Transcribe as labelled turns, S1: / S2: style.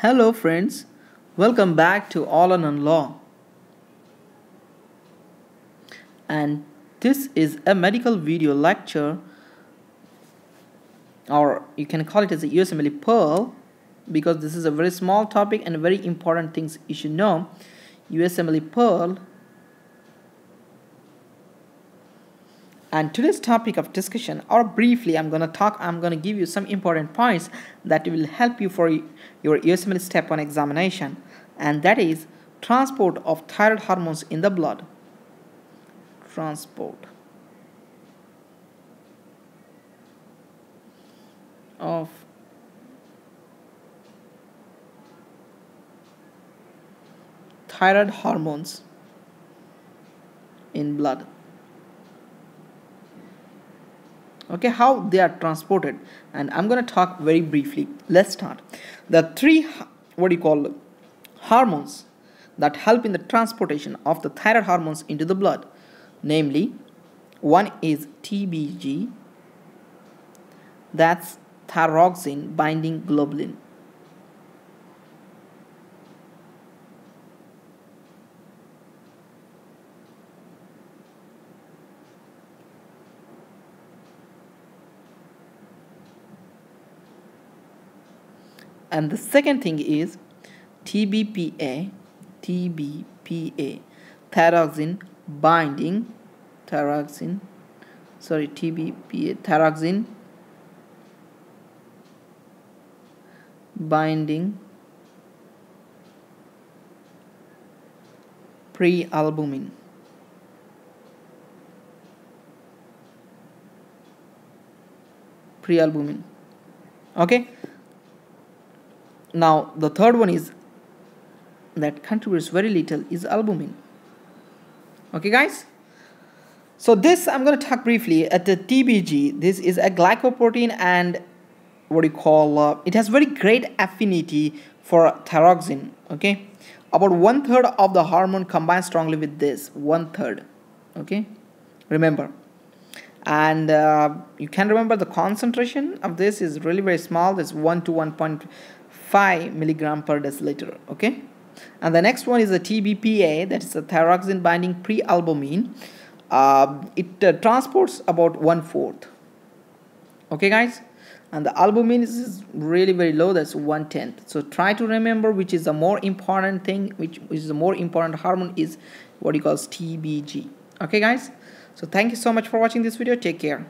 S1: Hello friends, welcome back to All on Law. And this is a medical video lecture or you can call it as a USMLE Pearl because this is a very small topic and very important things you should know. USMLE Pearl and today's topic of discussion or briefly i'm going to talk i'm going to give you some important points that will help you for your USMLE step 1 examination. And that is transport of thyroid hormones in the blood. Transport of thyroid hormones in blood okay how they are transported. And i'm going to talk very briefly. Let's start. The three what do you call hormones that help in the transportation of the thyroid hormones into the blood. Namely one is tbg that's thyroxine binding globulin and the second thing is TBPA TBPA thyroxine binding thyroxine sorry TBPA thyroxine binding prealbumin. Prealbumin. Okay now the third one is that contributes very little is albumin. Okay guys? So this i'm going to talk briefly at the tbg this is a glycoprotein and what do you call uh, it has very great affinity for thyroxine okay? About one third of the hormone combines strongly with this one third okay? Remember. And uh, you can remember the concentration of this is really very small. This 1 to 1.5 milligram per deciliter okay? And the next one is the TBPA that is the thyroxine binding prealbumin. Uh, it uh, transports about one fourth okay guys? And the albumin is really very low that's one tenth so try to remember which is the more important thing which, which is the more important hormone is what he calls TBG okay guys? So thank you so much for watching this video. Take care